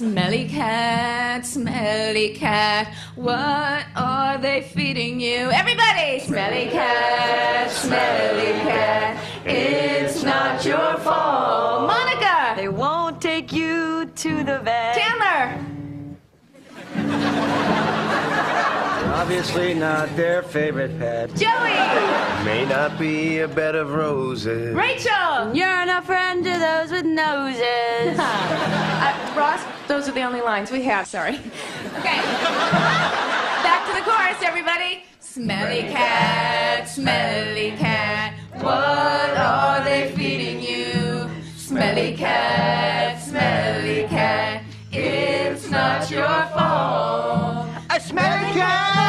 smelly cat. Smelly cat, what are they feeding you? Everybody! Smelly cat, smelly cat. It's not your fault. Monica! They won't take you to the vet. Chandler! Obviously not their favorite pet. Joey! May not be a bed of roses. Rachel! You're not friend to those with noses. Uh, Ross, those are the only lines we have, sorry. Okay. Back to the chorus, everybody. Smelly cat, smelly cat, what are they feeding you? Smelly cat, smelly cat, it's not your fault. A smelly cat!